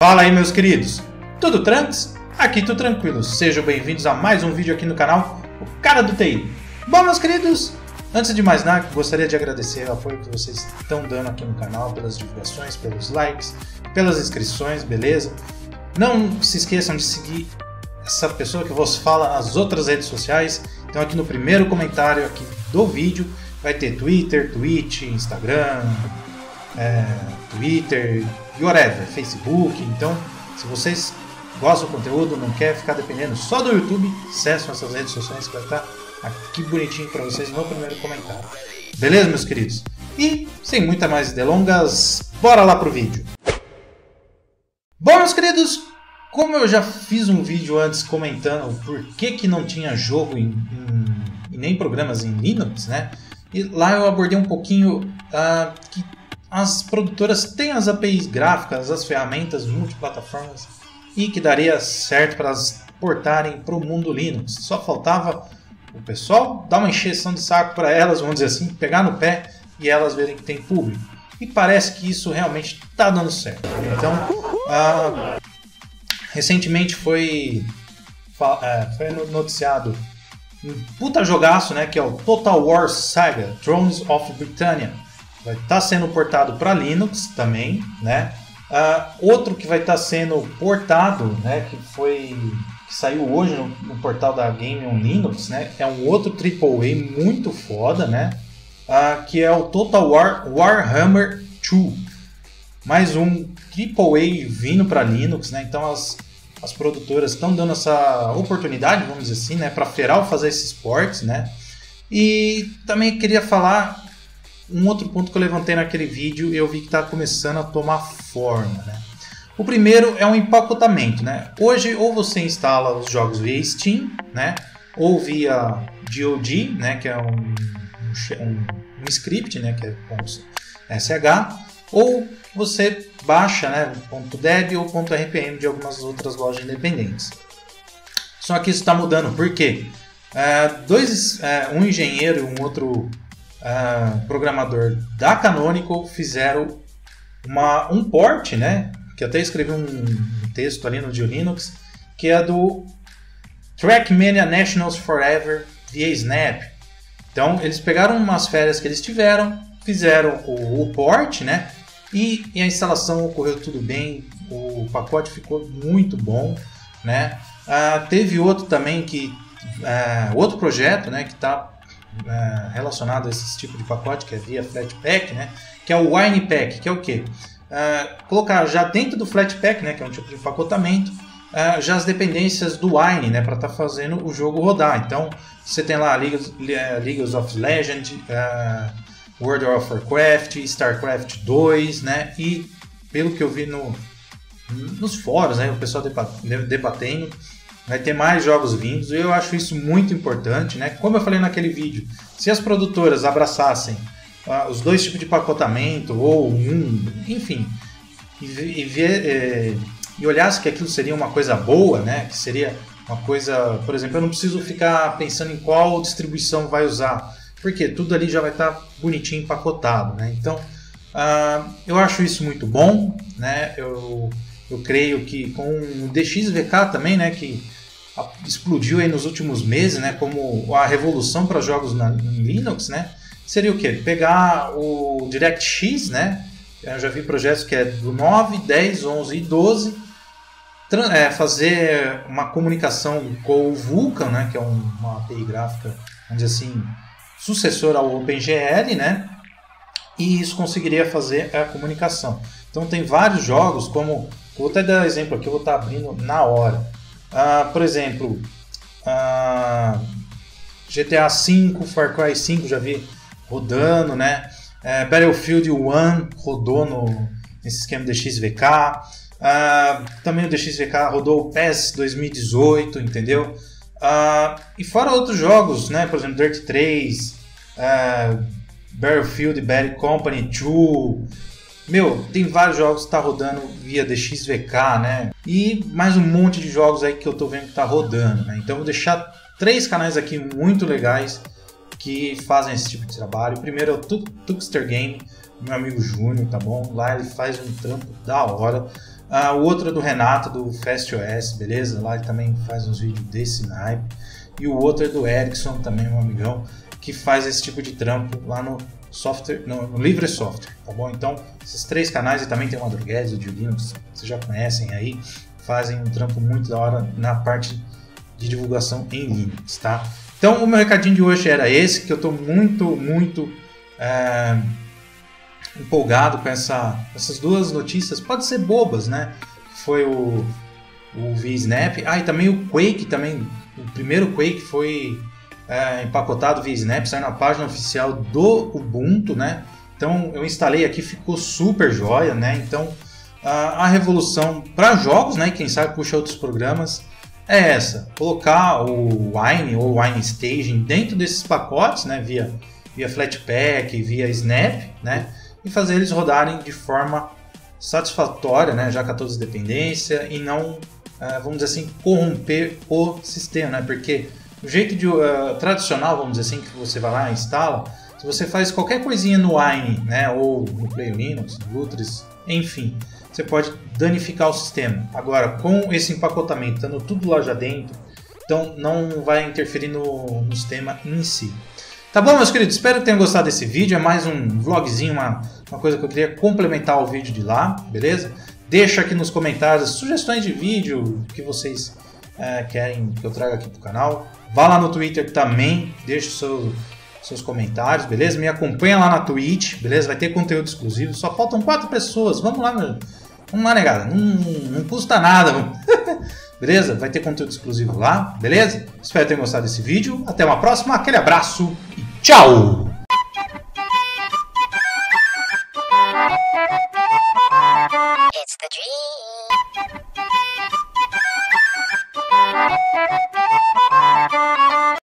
Fala aí, meus queridos. Tudo tranks? Aqui tudo tranquilo. Sejam bem-vindos a mais um vídeo aqui no canal, o Cara do TI. Bom, meus queridos, antes de mais nada, gostaria de agradecer o apoio que vocês estão dando aqui no canal, pelas divulgações, pelos likes, pelas inscrições, beleza? Não se esqueçam de seguir essa pessoa que vos fala nas outras redes sociais. Então aqui no primeiro comentário aqui do vídeo vai ter Twitter, Twitch, Instagram, é, Twitter whatever, Facebook. Então, se vocês gostam do conteúdo, não quer ficar dependendo só do YouTube, acessem essas redes sociais que vai estar aqui bonitinho para vocês no primeiro comentário. Beleza, meus queridos? E sem muita mais delongas, bora lá pro vídeo. Bom, meus queridos, como eu já fiz um vídeo antes comentando por que, que não tinha jogo em, em, e nem programas em Linux, né? E lá eu abordei um pouquinho uh, que as produtoras têm as APIs gráficas, as ferramentas multiplataformas e que daria certo para elas portarem para o mundo Linux. Só faltava o pessoal dar uma encheção de saco para elas, vamos dizer assim, pegar no pé e elas verem que tem público. E parece que isso realmente está dando certo. Então, uh, recentemente foi, uh, foi noticiado um puta jogaço, né, que é o Total War Saga Thrones of Britannia vai estar tá sendo portado para Linux também, né? Uh, outro que vai estar tá sendo portado, né, que foi que saiu hoje no, no, portal da Game on Linux, né, é um outro AAA muito foda, né, uh, que é o Total War Warhammer 2, mais um AAA vindo para Linux, né, então as, as produtoras estão dando essa oportunidade, vamos dizer assim, né, para Feral fazer esses ports, né, e também queria falar um outro ponto que eu levantei naquele vídeo eu vi que está começando a tomar forma. Né? O primeiro é um empacotamento. Né? Hoje, ou você instala os jogos via Steam, né? ou via GOG, né? que é um, um, um script, né? que é .sh, ou você baixa né? .deb ou .rpm de algumas outras lojas independentes. Só que isso está mudando, por quê? É, dois, é, um engenheiro e um outro uh, programador da Canonical fizeram uma, um port, né? Que até escrevi um texto ali no Linux, que é do Trackmania Nationals Forever via Snap. Então eles pegaram umas férias que eles tiveram, fizeram o, o port, né? E, e, a instalação ocorreu tudo bem, o pacote ficou muito bom, né? Uh, teve outro também que uh, outro projeto, né? Que está é, relacionado a esse tipo de pacote, que é via Flatpak, né? que é o WinePack, que é o quê? É, colocar já dentro do Flatpak, né, que é um tipo de empacotamento, é, já as dependências do Wine, né, para estar tá fazendo o jogo rodar. Então, você tem lá League, League of Legends, World of Warcraft, StarCraft 2, né, e pelo que eu vi no, nos fóruns, né, o pessoal debatendo, vai ter mais jogos vindos, e eu acho isso muito importante, né? Como eu falei naquele vídeo, se as produtoras abraçassem uh, os dois tipos de pacotamento, ou um, enfim, e, e, ver, é, e olhasse que aquilo seria uma coisa boa, né? Que seria uma coisa, por exemplo, eu não preciso ficar pensando em qual distribuição vai usar, porque tudo ali já vai estar bonitinho empacotado, né? Então, uh, eu acho isso muito bom, né? Eu, eu creio que com o DXVK também, né? Que explodiu aí nos últimos meses, né, como a revolução para jogos na, em Linux, né, seria o quê? Pegar o DirectX, né, eu já vi projetos que é do 9, 10, 11 e 12, é, fazer uma comunicação com o Vulkan, né, que é um, uma API gráfica, dizer assim, sucessor ao OpenGL, né, e isso conseguiria fazer a comunicação. Então tem vários jogos, como, vou até dar exemplo aqui, eu vou estar abrindo na hora. Uh, por exemplo, uh, GTA V, Far Cry 5 já vi rodando, né? Uh, Battlefield 1 rodou no, nesse esquema DXVK. Uh, também o DXVK rodou o PES 2018, entendeu? Uh, e fora outros jogos, né? Por exemplo, Dirt 3, uh, Battlefield Bad Company 2, meu, tem vários jogos que tá rodando via DXVK, né? E mais um monte de jogos aí que eu tô vendo que tá rodando, né? Então vou deixar três canais aqui muito legais que fazem esse tipo de trabalho. Primeiro é o Tuxter Game, meu amigo Júnior, tá bom? Lá ele faz um trampo da hora. Ah, o outro é do Renato, do FastOS, beleza? Lá ele também faz uns vídeos desse naipe. E o outro é do Ericsson, também um amigão, que faz esse tipo de trampo lá no software, no, no Livre Software, tá bom? Então, esses três canais, e também tem o Madruguedes, o de Linux, vocês já conhecem aí, fazem um trampo muito da hora na parte de divulgação em Linux, tá? Então, o meu recadinho de hoje era esse, que eu estou muito, muito é, empolgado com essa, essas duas notícias. Pode ser bobas, né? Foi o, o VSnap. Ah, e também o Quake também. O primeiro Quake foi é, empacotado via Snap, saiu na página oficial do Ubuntu, né? Então eu instalei aqui, ficou super joia, né? Então a, a revolução para jogos, né? Quem sabe puxa outros programas é essa: colocar o Wine ou Wine Staging dentro desses pacotes, né? Via via Flatpak, via Snap, né? E fazer eles rodarem de forma satisfatória, né? Já com todas as dependências e não, é, vamos dizer assim, corromper o sistema, né? Porque o jeito de, uh, tradicional, vamos dizer assim, que você vai lá e instala, se você faz qualquer coisinha no Wine, né, ou no Play Linux, Lutris, enfim, você pode danificar o sistema. Agora, com esse empacotamento, estando tudo lá já dentro, então não vai interferir no, no sistema em si. Tá bom, meus queridos? Espero que tenham gostado desse vídeo. É mais um vlogzinho, uma, uma coisa que eu queria complementar o vídeo de lá, beleza? Deixa aqui nos comentários sugestões de vídeo que vocês é, querem que eu traga aqui pro canal. Vá lá no Twitter também, deixe seus, seus comentários, beleza? Me acompanha lá na Twitch, beleza? Vai ter conteúdo exclusivo. Só faltam quatro pessoas. Vamos lá, meu. Vamos lá, negada. Não, não custa nada. beleza? Vai ter conteúdo exclusivo lá, beleza? Espero que tenham gostado desse vídeo. Até uma próxima. Aquele abraço e tchau! It's the dream. Bye.